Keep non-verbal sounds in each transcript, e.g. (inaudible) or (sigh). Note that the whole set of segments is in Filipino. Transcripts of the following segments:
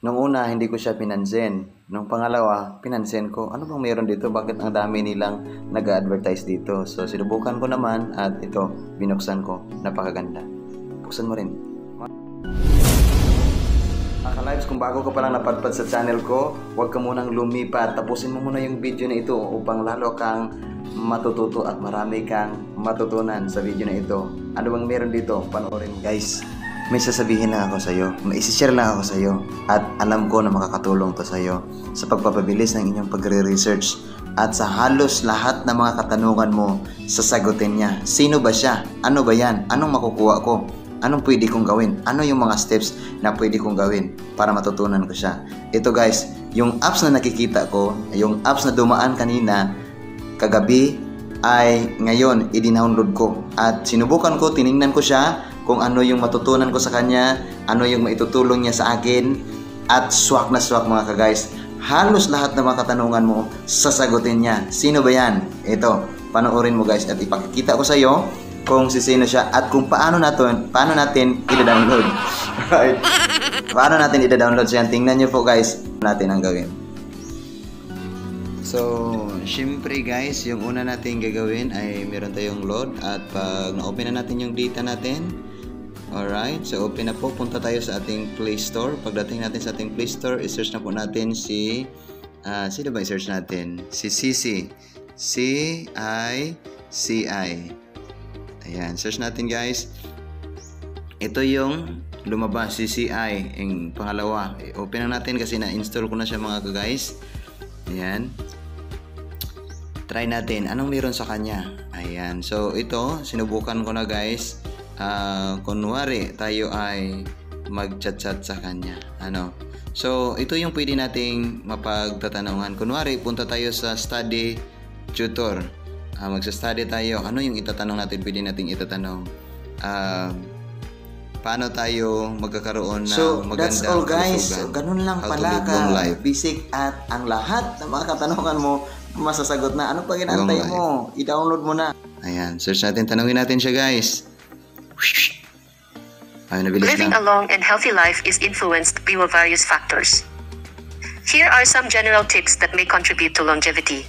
Nung una, hindi ko siya pinansin. Nung pangalawa, pinansin ko, ano bang meron dito? Bakit ang dami nilang nag-advertise dito? So, sinubukan ko naman at ito, binuksan ko. Napakaganda. Buksan mo rin. Mga ka-lives, kung bago ka palang napadpad sa channel ko, huwag ka munang lumipat. Tapusin mo muna yung video na ito upang lalo kang matututo at marami kang matutunan sa video na ito. Ano bang meron dito? Panoorin mo. Guys, may sasabihin lang ako sa iyo. May isi-share lang ako sa iyo. At alam ko na makakatulong to sa iyo sa pagpapabilis ng inyong pagre-research at sa halos lahat ng mga katanungan mo sasagutin niya. Sino ba siya? Ano ba yan? Anong makukuha ko? Anong pwede kong gawin? Ano yung mga steps na pwede kong gawin para matutunan ko siya? Ito guys, yung apps na nakikita ko, yung apps na dumaan kanina, kagabi, ay ngayon, i-download ko. At sinubukan ko, tiningnan ko siya, kung ano yung matutunan ko sa kanya, ano yung maitutulong niya sa akin, at swak na swak mga ka-guys. Halos lahat ng mga katanungan mo, sasagutin niya. Sino ba yan? Ito, panoorin mo guys at ipakikita ko sa iyo kung si sino siya at kung paano natin paano natin i-download. (laughs) right? Paano natin i-download siya? Tingnan niyo po guys natin ang gawin. So, syempre guys, yung una natin gagawin ay meron tayong load at pag na-open na natin yung data natin, alright, so open na po, punta tayo sa ating Play Store. Pagdating natin sa ating Play Store, i-search na po natin si, ah, sino ba i-search natin? Si CC. C-I-C-I. Ayan, search natin guys. Ito yung lumabas, CCI, yung pangalawa. Open na natin kasi na-install ko na siya mga guys. Ayan. Try natin. Anong meron sa kanya? Ayan. So, ito, sinubukan ko na guys. Ah, kunwari, tayo ay mag-chat-chat sa kanya. Ano? So, ito yung pwede nating mapagtatanungan. Kunwari, punta tayo sa study tutor. Ah, magsa-study tayo. Ano yung itatanong natin? Pwede nating itatanong. Ah, paano tayo magkakaroon ng So, magandang that's all guys. kalusugan? Ganun lang How pala ka life. basic at ang lahat ng mga katanungan mo masasagot na. Ano pa ginantay mo? I-download mo na. Ayan, search natin. Tanungin natin siya, guys. Living a long and healthy life is influenced by various factors. Here are some general tips that may contribute to longevity.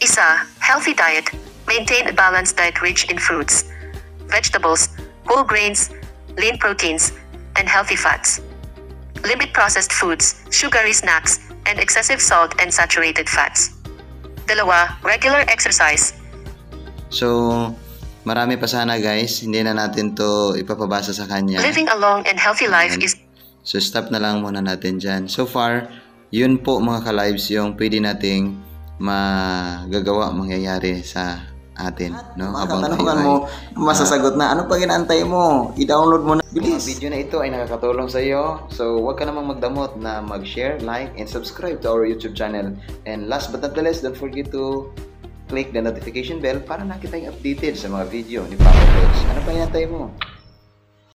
Isa, healthy diet. Maintain a balanced diet rich in fruits, vegetables, whole grains, lean proteins, and healthy fats. Limit processed foods, sugary snacks, and excessive salt and saturated fats. Dalawa, regular exercise. So, marami pa sana, guys. Hindi na natin to ipapabasa sa kanya. Living a long and healthy life is So, stop na lang muna natin dyan. So far, yun po mga ka-lives yung pwede nating magagawa, mangyayari sa atin. No? Mga katanungan mo masasagot na. Ano pa ginantay mo? I-download mo na. Ang Bilis. video na ito ay nakakatulong sa iyo. So, huwag ka namang magdamot na mag-share, like, and subscribe to our YouTube channel. And last but not the least, don't forget to click the notification bell para nakita yung updated sa mga video ni Papa Vlogs. Ano pa hinantay mo?